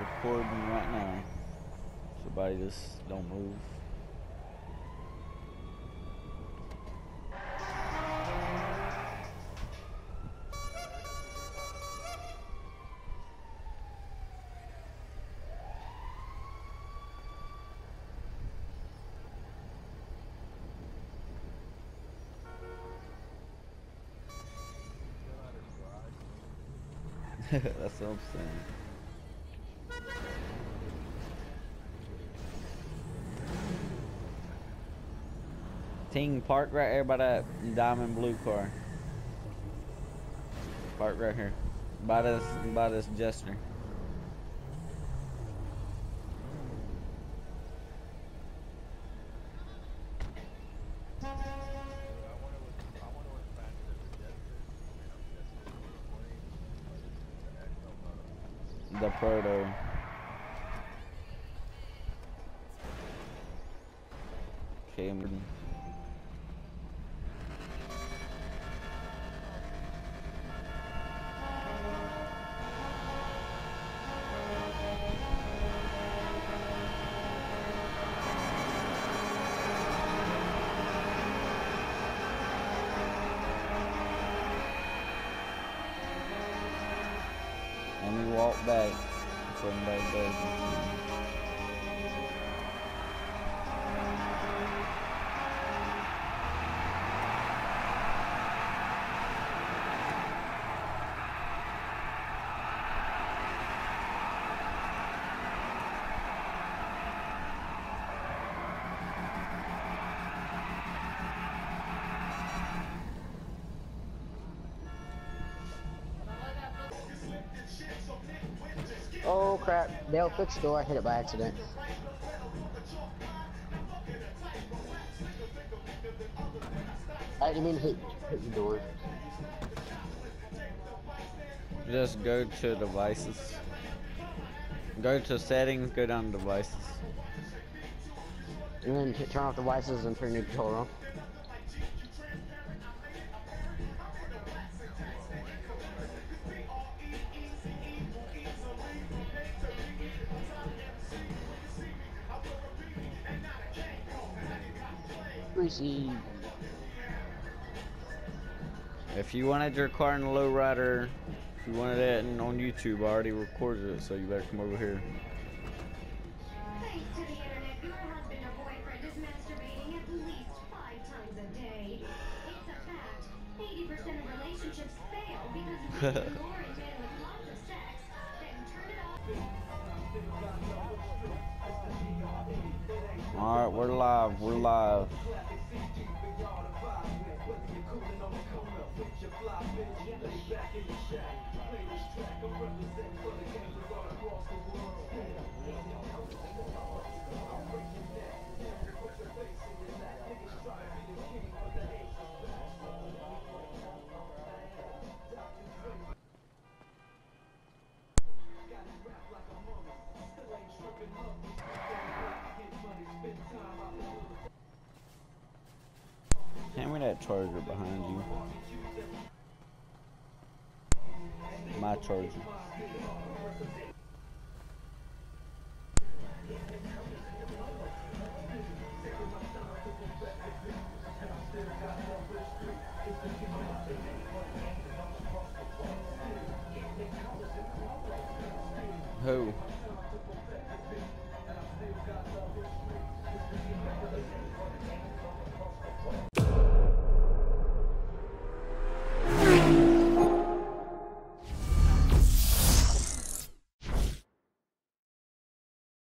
Recording right now. Somebody just don't move. That's what I'm saying. Ting, park right here by that diamond blue car. Park right here. By this, by this jester. The proto. Cameron. And we walk back from that does Oh crap, they'll fix the door, I hit it by accident. Uh, I didn't mean to hit, hit the door. Just go to devices. Go to settings, go down to devices. And then turn off the devices and turn your controller on. Greasy. If you wanted your car in a lowrider, if you wanted it in, on YouTube, I already recorded it, so you better come over here. Thanks to the internet, your husband or boyfriend is masturbating at least five times a day. It's a fact. 80% of relationships fail because you make a boring man with lots of sex, then turn it off. Alright, we're live, we're live. Charger behind you. My charger. Who?